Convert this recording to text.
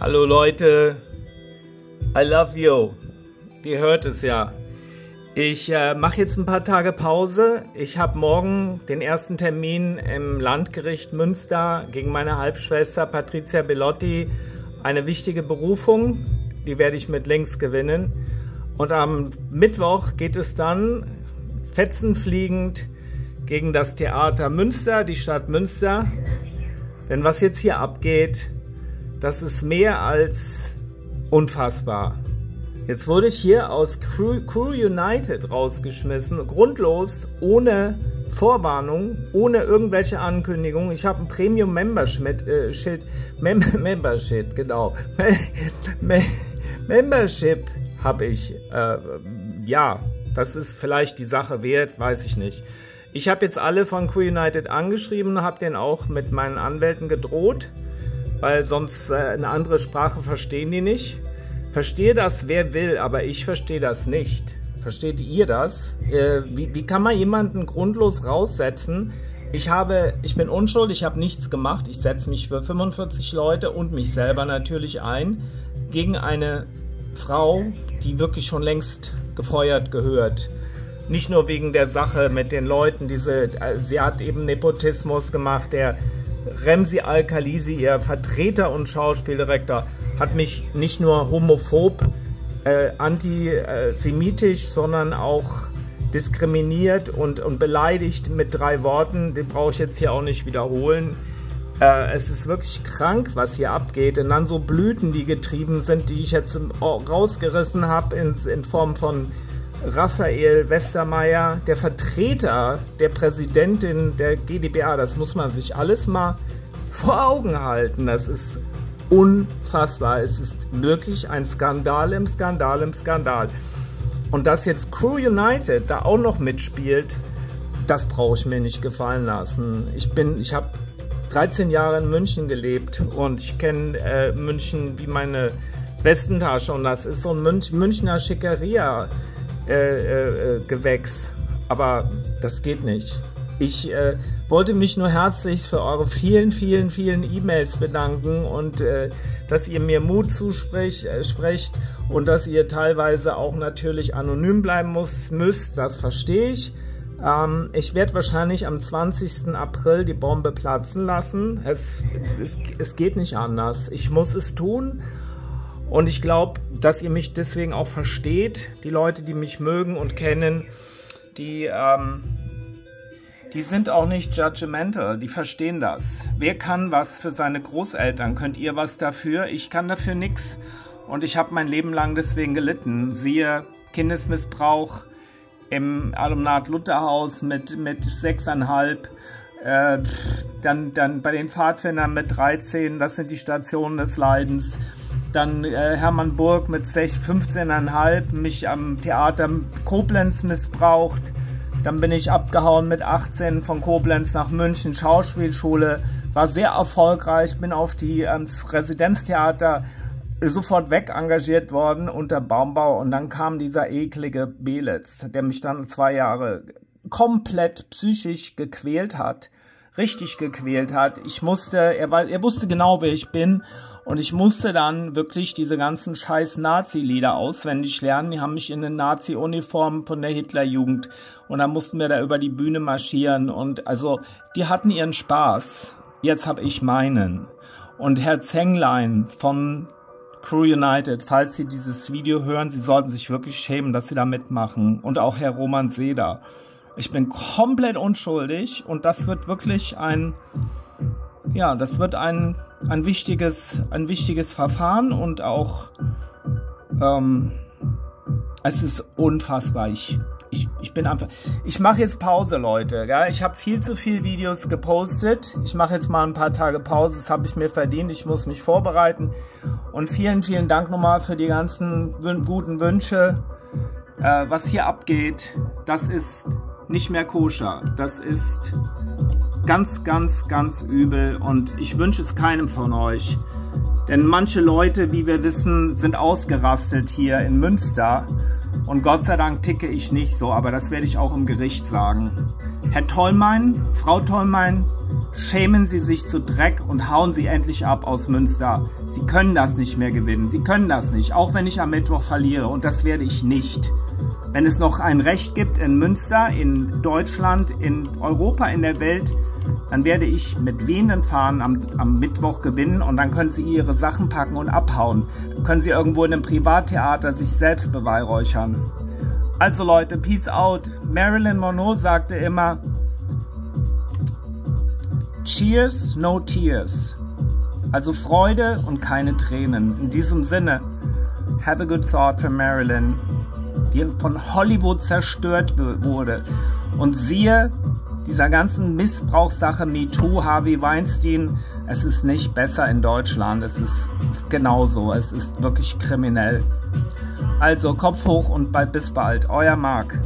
Hallo Leute, I love you. Ihr hört es ja. Ich äh, mache jetzt ein paar Tage Pause. Ich habe morgen den ersten Termin im Landgericht Münster gegen meine Halbschwester Patricia Bellotti. Eine wichtige Berufung, die werde ich mit links gewinnen. Und am Mittwoch geht es dann fetzenfliegend gegen das Theater Münster, die Stadt Münster. Denn was jetzt hier abgeht, das ist mehr als unfassbar. Jetzt wurde ich hier aus Crew, Crew United rausgeschmissen, grundlos, ohne Vorwarnung, ohne irgendwelche Ankündigung. Ich habe ein Premium Membership, äh, Mem Membership, genau. Membership habe ich. Äh, ja, das ist vielleicht die Sache wert, weiß ich nicht. Ich habe jetzt alle von Crew United angeschrieben, habe den auch mit meinen Anwälten gedroht weil sonst äh, eine andere Sprache verstehen die nicht. Verstehe das, wer will, aber ich verstehe das nicht. Versteht ihr das? Äh, wie, wie kann man jemanden grundlos raussetzen? Ich habe, ich bin unschuldig, ich habe nichts gemacht. Ich setze mich für 45 Leute und mich selber natürlich ein gegen eine Frau, die wirklich schon längst gefeuert gehört. Nicht nur wegen der Sache mit den Leuten, diese, äh, sie hat eben Nepotismus gemacht, der Remsi Al-Khalisi, ihr Vertreter und Schauspieldirektor, hat mich nicht nur homophob, äh, antisemitisch, sondern auch diskriminiert und, und beleidigt mit drei Worten. Die brauche ich jetzt hier auch nicht wiederholen. Äh, es ist wirklich krank, was hier abgeht. Und dann so Blüten, die getrieben sind, die ich jetzt rausgerissen habe in, in Form von Raphael Westermeier, der Vertreter der Präsidentin der GdBA. Das muss man sich alles mal vor Augen halten. Das ist unfassbar. Es ist wirklich ein Skandal im Skandal im Skandal. Und dass jetzt Crew United da auch noch mitspielt, das brauche ich mir nicht gefallen lassen. Ich bin, ich habe 13 Jahre in München gelebt und ich kenne äh, München wie meine Westentasche und das ist so ein Münch, Münchner Schickeria. Äh, äh, äh, Gewächs. Aber das geht nicht. Ich äh, wollte mich nur herzlich für eure vielen, vielen, vielen E-Mails bedanken und äh, dass ihr mir Mut zusprecht äh, sprecht und dass ihr teilweise auch natürlich anonym bleiben muss, müsst. Das verstehe ich. Ähm, ich werde wahrscheinlich am 20. April die Bombe platzen lassen. Es, es, es geht nicht anders. Ich muss es tun. Und ich glaube, dass ihr mich deswegen auch versteht. Die Leute, die mich mögen und kennen, die, ähm, die sind auch nicht judgmental, die verstehen das. Wer kann was für seine Großeltern? Könnt ihr was dafür? Ich kann dafür nichts. Und ich habe mein Leben lang deswegen gelitten. Siehe Kindesmissbrauch im Alumnat Lutherhaus mit, mit sechseinhalb. Äh, dann, dann bei den Pfadfindern mit 13, das sind die Stationen des Leidens dann äh, Hermann Burg mit 15,5 mich am Theater Koblenz missbraucht. Dann bin ich abgehauen mit 18 von Koblenz nach München, Schauspielschule. War sehr erfolgreich, bin auf die ähm, Residenztheater sofort weg engagiert worden unter Baumbau. Und dann kam dieser eklige Belitz, der mich dann zwei Jahre komplett psychisch gequält hat richtig gequält hat. Ich musste, er, er wusste genau, wer ich bin und ich musste dann wirklich diese ganzen scheiß Nazi-Lieder auswendig lernen. Die haben mich in eine Nazi-Uniform von der Hitlerjugend und dann mussten wir da über die Bühne marschieren und also die hatten ihren Spaß. Jetzt habe ich meinen. Und Herr Zenglein von Crew United, falls Sie dieses Video hören, Sie sollten sich wirklich schämen, dass Sie da mitmachen. Und auch Herr Roman Seder. Ich bin komplett unschuldig und das wird wirklich ein, ja, das wird ein, ein wichtiges, ein wichtiges Verfahren und auch, ähm, es ist unfassbar. Ich, ich, ich bin einfach, ich mache jetzt Pause, Leute. Gell? Ich habe viel zu viel Videos gepostet. Ich mache jetzt mal ein paar Tage Pause. Das habe ich mir verdient. Ich muss mich vorbereiten. Und vielen, vielen Dank nochmal für die ganzen guten Wünsche. Äh, was hier abgeht, das ist nicht mehr koscher. Das ist ganz, ganz, ganz übel und ich wünsche es keinem von euch. Denn manche Leute, wie wir wissen, sind ausgerastet hier in Münster Und Gott sei Dank ticke ich nicht so, aber das werde ich auch im Gericht sagen. Herr Tollmein, Frau Tollmein, schämen Sie sich zu Dreck und hauen Sie endlich ab aus Münster. Sie können das nicht mehr gewinnen. Sie können das nicht, auch wenn ich am Mittwoch verliere. Und das werde ich nicht. Wenn es noch ein Recht gibt in Münster, in Deutschland, in Europa, in der Welt, dann werde ich mit wehenden Fahnen am, am, Mittwoch gewinnen und dann können Sie Ihre Sachen packen und abhauen. Dann können Sie irgendwo in einem Privattheater sich selbst beweihräuchern. Also Leute, peace out. Marilyn Monroe sagte immer, Cheers, no tears. Also Freude und keine Tränen. In diesem Sinne, have a good thought for Marilyn, die von Hollywood zerstört wurde. Und siehe, dieser ganzen Missbrauchssache MeToo, Harvey Weinstein, es ist nicht besser in Deutschland. Es ist genauso. Es ist wirklich kriminell. Also Kopf hoch und bald bis bald. Euer Marc.